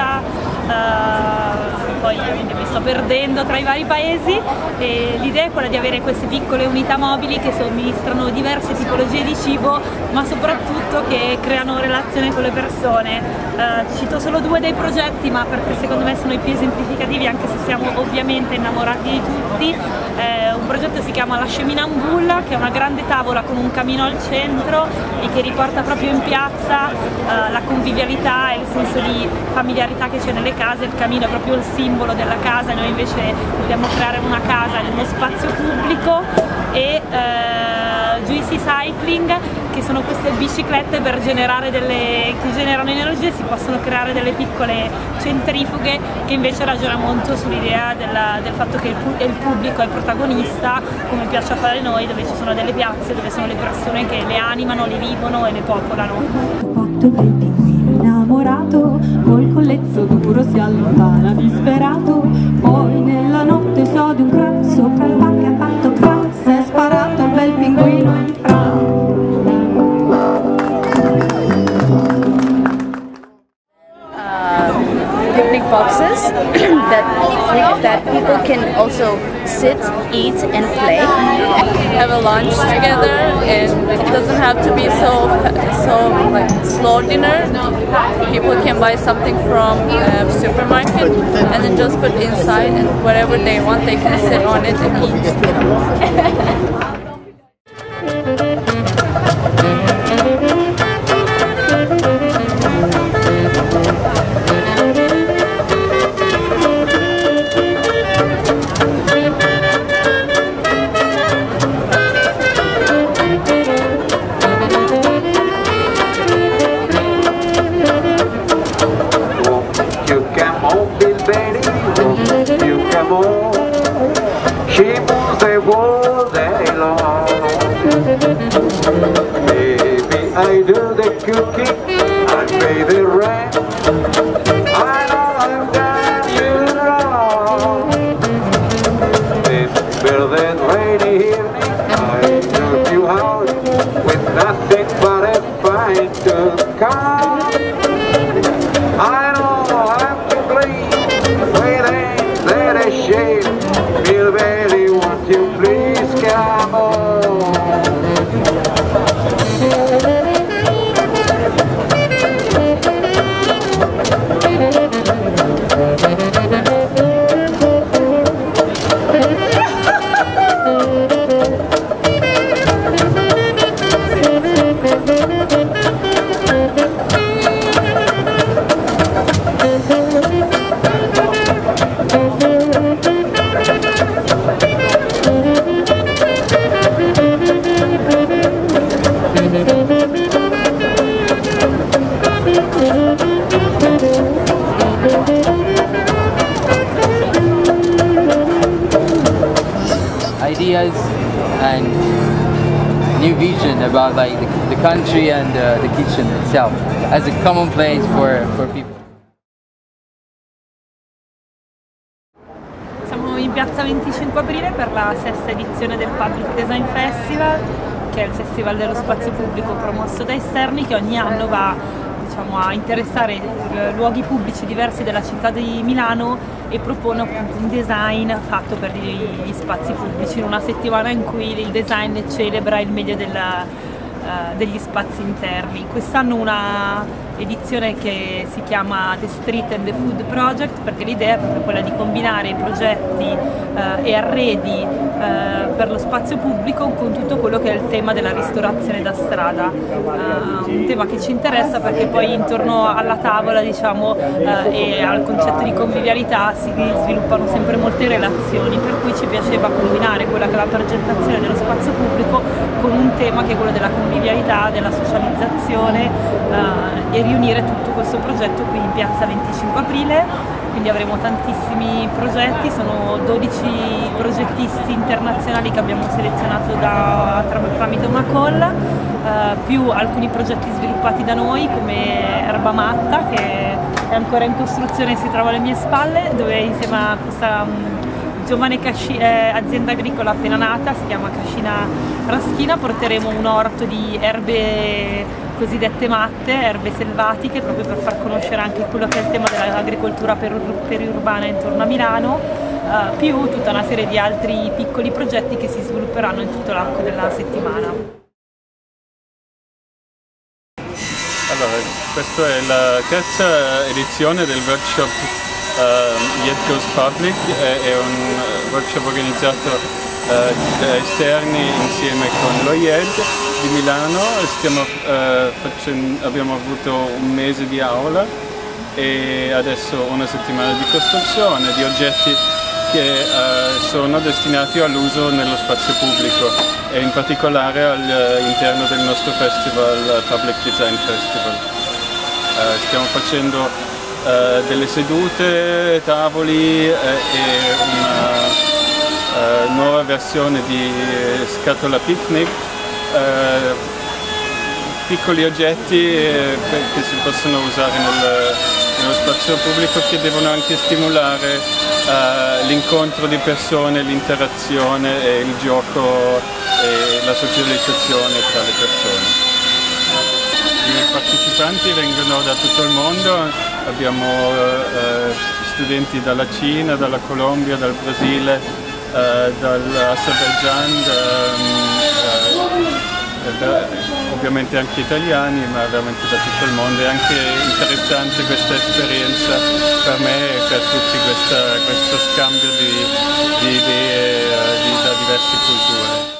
Francia, eh, poi mi sto perdendo tra i vari paesi e l'idea è quella di avere queste piccole unità mobili che somministrano diverse tipologie di cibo ma soprattutto che creano relazione con le persone. Eh, cito solo due dei progetti ma perché secondo me sono i più esemplificativi anche se siamo ovviamente innamorati di tutti. Eh, un progetto si chiama La Cheminambulla che è una grande tavola con un camino al centro e che riporta proprio in piazza eh, la convivialità e il senso di familiarità che c'è nelle case, il camino è proprio il simbolo della casa, noi invece dobbiamo creare una casa in uno spazio pubblico e eh, Juicy Cycling che sono queste biciclette per generare delle, che generano energia e si possono creare delle piccole centrifughe che invece ragiona molto sull'idea del fatto che il, il pubblico è il protagonista come piace a fare noi dove ci sono delle piazze dove sono le persone che le animano, le vivono e le popolano. Innamorato, col colletto duro si allontana disperato. Poi nella notte so di un crack sopra il ha fatto crack, si è sparato il bel pinguino that people can also sit, eat, and play. have a lunch together and it doesn't have to be so so like slow dinner people can buy something from uh, supermarket and then just put inside and whatever they want they can sit on it and eat I pay the rent. I know I've done you wrong. Rainy evening, I you with nothing but a to come. Ideas and new vision about like the, the country and uh, the kitchen itself as a common place for, for people. Siamo in piazza 25 aprile per la sesta edizione del Public Design Festival, che è il festival dello spazio pubblico promosso da esterni che ogni anno va diciamo, a interessare eh, luoghi pubblici diversi della città di Milano e propone appunto un design fatto per gli spazi pubblici in una settimana in cui il design celebra il meglio della, uh, degli spazi interni. Quest'anno una edizione che si chiama The Street and the Food Project perché l'idea è proprio quella di combinare progetti eh, e arredi eh, per lo spazio pubblico con tutto quello che è il tema della ristorazione da strada, eh, un tema che ci interessa perché poi intorno alla tavola diciamo, eh, e al concetto di convivialità si sviluppano sempre molte relazioni per cui ci piaceva combinare quella che è la progettazione dello spazio pubblico con un tema che è quello della convivialità, della socializzazione eh, e riunire tutto questo progetto qui in piazza 25 aprile, quindi avremo tantissimi progetti, sono 12 progettisti internazionali che abbiamo selezionato da, tramite una call, eh, più alcuni progetti sviluppati da noi come Erba Matta che è ancora in costruzione e si trova alle mie spalle, dove insieme a questa um, giovane casci- eh, azienda agricola appena nata, si chiama Cascina Raschina, porteremo un orto di erbe cosiddette matte, erbe selvatiche, proprio per far conoscere anche quello che è il tema dell'agricoltura periurbana intorno a Milano, eh, più tutta una serie di altri piccoli progetti che si svilupperanno in tutto l'arco della settimana. Allora, questa è la terza edizione del workshop uh, Yet Goes Public, è, è un workshop organizzato eh, esterni insieme con lo IED di Milano, stiamo, eh, facendo, abbiamo avuto un mese di aula e adesso una settimana di costruzione di oggetti che eh, sono destinati all'uso nello spazio pubblico e in particolare all'interno del nostro festival, Public Design Festival. Eh, stiamo facendo eh, delle sedute, tavoli eh, e una eh, nuova versione di scatola picnic, eh, piccoli oggetti eh, che si possono usare nel, nello spazio pubblico che devono anche stimolare eh, l'incontro di persone, l'interazione e il gioco e la socializzazione tra le persone. I partecipanti vengono da tutto il mondo, abbiamo eh, studenti dalla Cina, dalla Colombia, dal Brasile, eh, dall'Azerbaijan, mm, eh, da, ovviamente anche italiani, ma veramente da tutto il mondo. È anche interessante questa esperienza per me e per tutti questa, questo scambio di, di idee eh, di, da diverse culture.